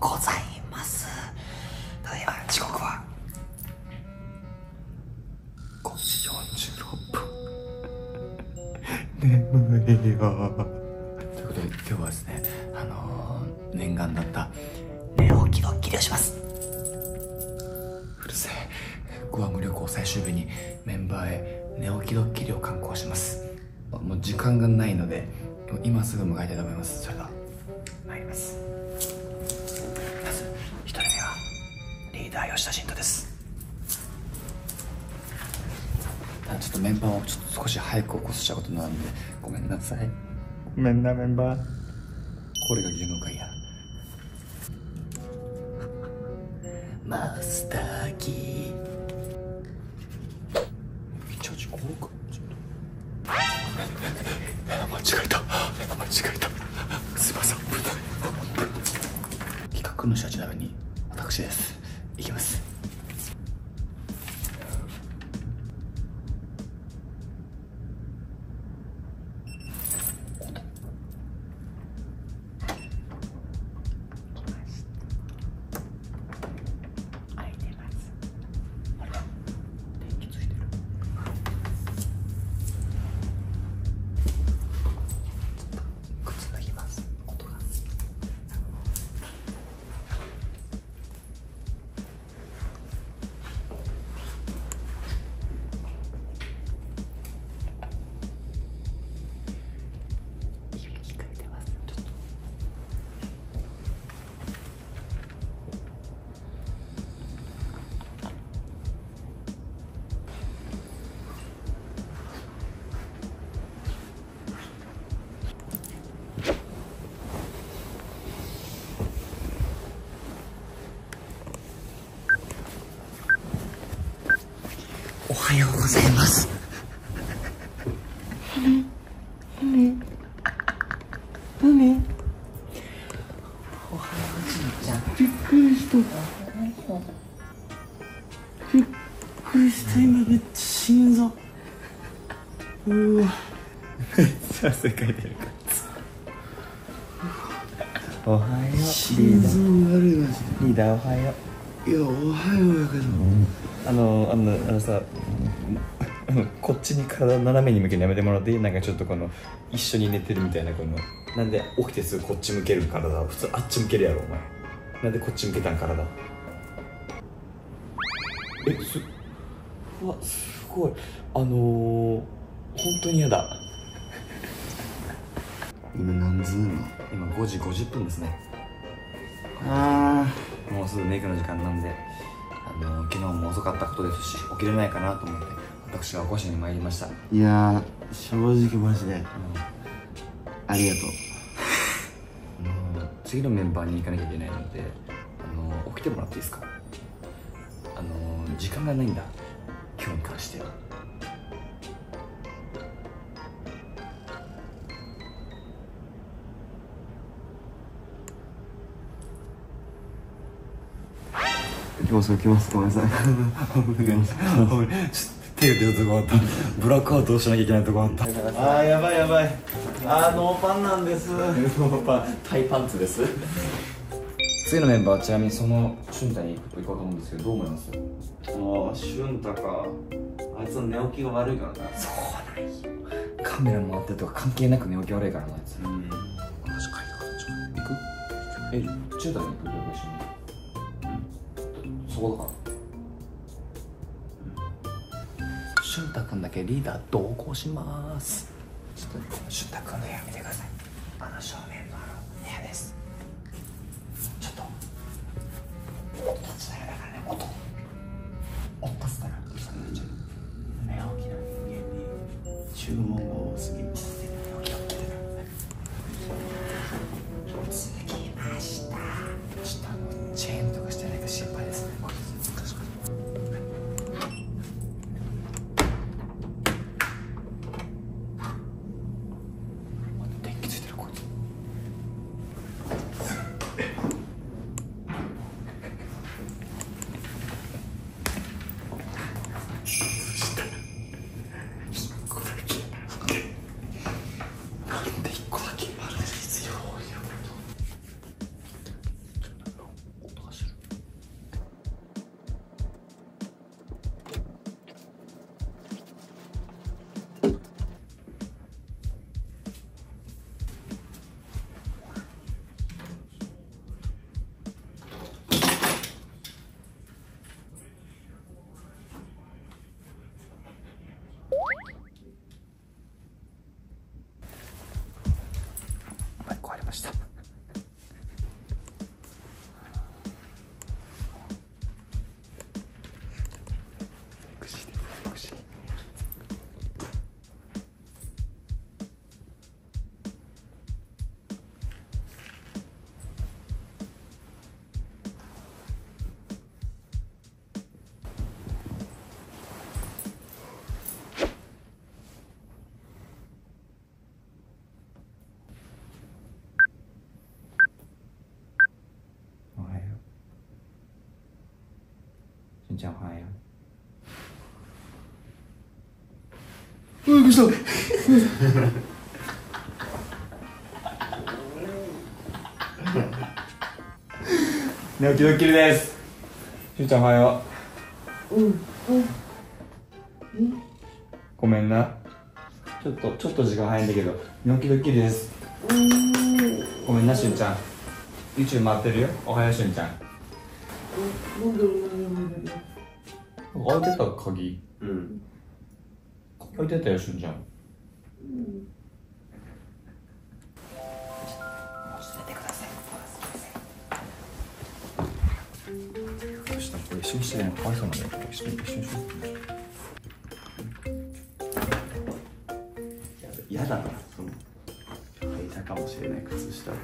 ございます。ただいま時刻は。5時46分。眠いよということで今日はですねあのー、念願だった寝起きドッキリをします。うるせえ。グアム旅行最終日にメンバーへ寝起きドッキリを敢行します。もう時間がないので今すぐ向かいたいと思います。それではリー吉田慎太です。ちょっとメンバーをちょっと少し早く起こしちゃうことになるんでごめんなさい。ごめんなメンバー。これが芸能界や。マスターキー。チャージこうかちょっと。間違えた。間違えた。すいません。企画の社長なのに私ですはようございます。何おはようじいちゃん。びっくりした。びっくりした。今めっちゃ心臓。うわ。めっちゃ汗かいてるかおはよう。心臓悪いマジリーダーおはよう。でいやおはようやけど、あのあのあのさこっちに体斜めに向けるのやめてもらっていいなんかちょっとこの一緒に寝てるみたいなこのなんで起きてすぐこっち向ける体普通あっち向けるやろお前。なんでこっち向けたん体。えすうわすごい。あのー、本当に嫌だ。今何時今今5時50分ですね。あもうすぐメイクの時間なんで昨日も遅かったことですし起きれないかなと思って私が起こしに参りました、ーいやー正直マジでありがとあの次のメンバーに行かなきゃいけないのであの起きてもらっていいですか？あの時間がないんだ。今日に関してはきます行きます。ごめんなさい。手が出たとこあった。ブラックアウトをしなきゃいけないとこあった。あーやばいやばい。あーノーパンなんです。タイパンツです。次のメンバーはちなみにその俊太に行こうと思うんですけどどう思います？ああ俊太か。あいつの寝起きが悪いからな。そうなんよ。カメラ回ってるとか関係なく寝起き悪いからなあいつ。うん。確かに。行く？え中太に行く？そこだから。俊太君だけリーダー同行します。ちょっと俊太君の部屋見てください。あの正面のあの部屋です。ちょっと。ちゃんおはようびっく。りしたう寝起きドッキリです。しゅうちゃんおはよううんごめんな。ちょっとちょっと時間早いんだけど寝起きドッキリです。ごめんなしゅんちゃん。YouTube 回ってるよ。おはようしゅんちゃん開いてた鍵うん開いてたよしゅんちゃんそしたこれ一緒にしてねかわいそうなんだよ一緒に一緒にしよ嫌だなその履いたかもしれない靴下を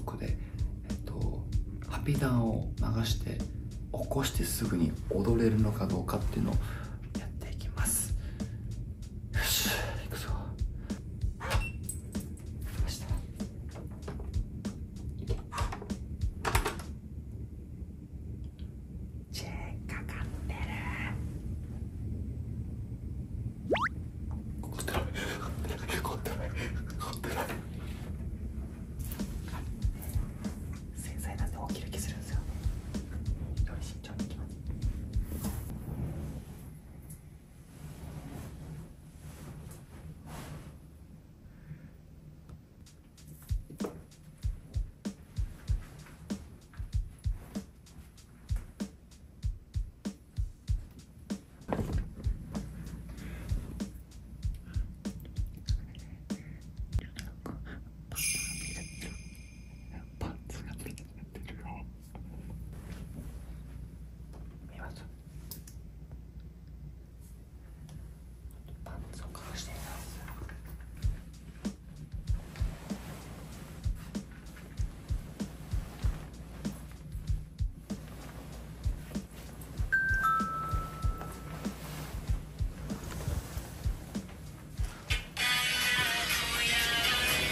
ックで、えっと、ハピダンを流して起こしてすぐに踊れるのかどうかっていうのを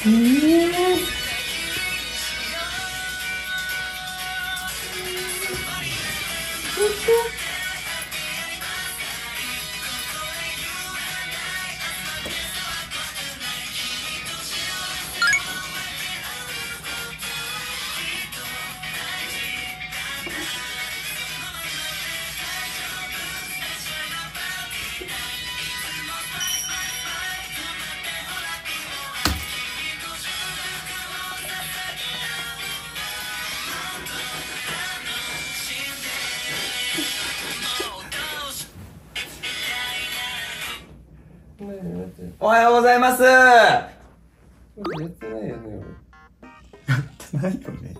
Mm-hmm. おはようございます。ややってないよね。ってないよね。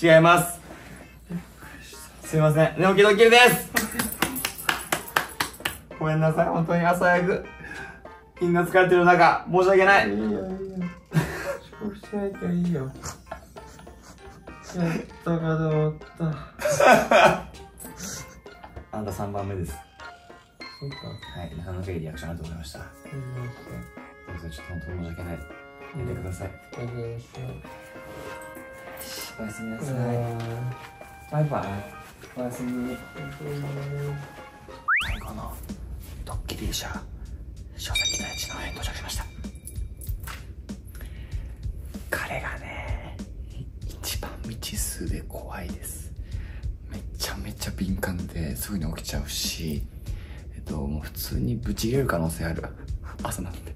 俺違います。すいません。寝起きドッキリです。ごめんなさい。本当に朝早くみんな疲れてる中申し訳ない。いいよいいよ遅刻しなきゃいいよ。やったかと思ったあなた3番目ですそうか。はい。なかなかいいリアクションありがとうございました。すみまどうぞちょっと本当に申し訳ない。寝てください。ありがとうございましおやすみなたさい。バイバイ。おやすみ。最後のドッキリ列車書籍のエッジの辺に到着しました。彼がね一番未知数で怖いです。めちゃめちゃ敏感ですぐに起きちゃうしともう普通にブチ切れる可能性ある。朝なんで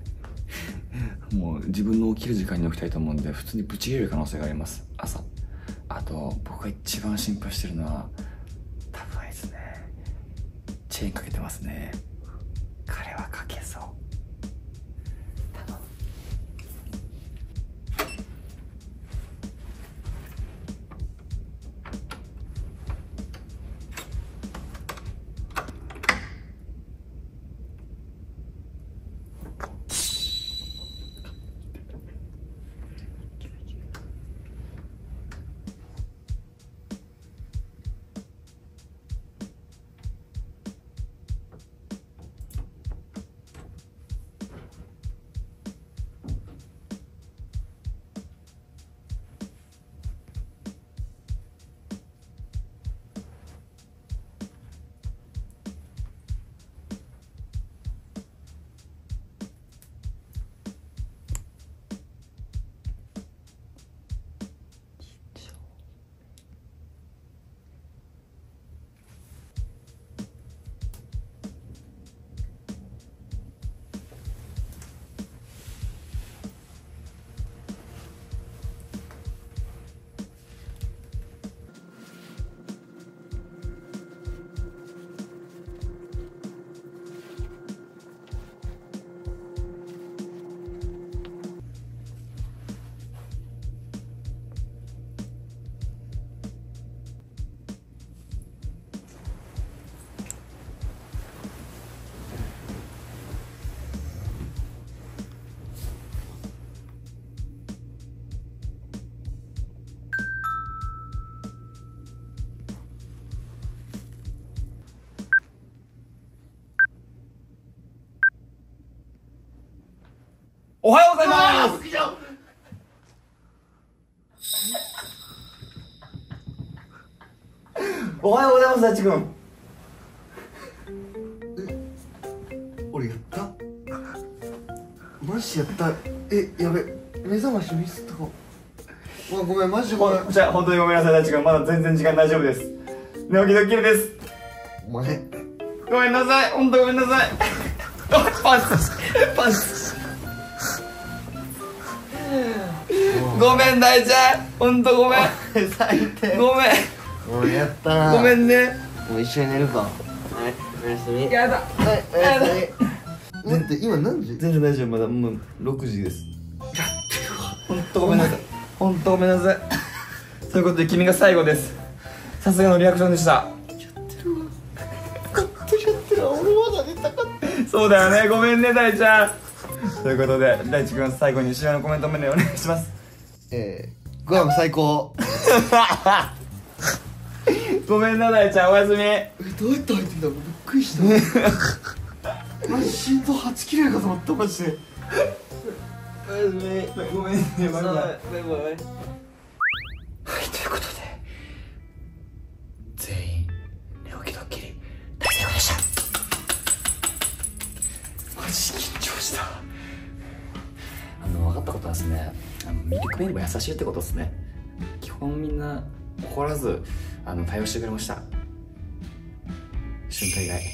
もう自分の起きる時間に起きたいと思うんで普通にブチ切れる可能性があります。朝。あと僕が一番心配してるのは多分あれですね。チェーンかけてますね。彼はかけそう。おはようございます。おはようございます大地君。俺やった？マジやった？えやべ目覚ましミスったか。もうわごめんマジごめん。じゃあ本当にごめんなさい大地君。まだ全然時間大丈夫です。寝起きドッキリです。お前。ごめんなさい。本当ごめんなさい。パス。パスごめん大ちゃん。本当ごめん。最低。ごめん。俺やったな。ごめんね。もう一緒に寝るかはいおやすみ。やだ。はいおやすみ。待って今何時？全然大丈夫まだもう6時です。本当ごめんなさい。本当ごめんなさい。ということで君が最後です。さすがのリアクションでした。やってる俺まだ寝たかった。そうだよね。ごめんね大ちゃん ということで大地君最後に試合のコメントまでお願いします。えー、ご飯最高。ごめんな大ちゃんおやすみ。えどうやって入ってんだびっくりした。マジ心臓8キロやかと思ったマジで。おやすみ。ごめんねバイバイバイバイはいということでですね。あのミルクメインも優しいってことですね。基本みんな怒らずあの対応してくれました。瞬間以外。い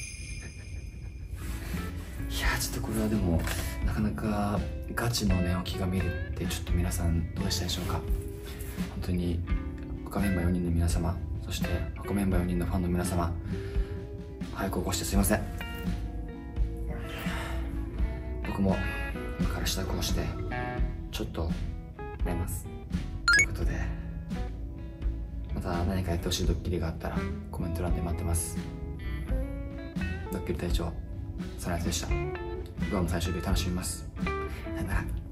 やちょっとこれはでもなかなかガチの寝起きが見れてちょっと皆さんどうでしたでしょうか。本当に他メンバー4人の皆様そして他メンバー4人のファンの皆様早く起こしてすいません。僕も今から支度をしてちょっと寝ます。ということでまた何かやってほしいドッキリがあったらコメント欄で待ってます。ドッキリ隊長サナヤでした。今日も最終日楽しみます。さよなら。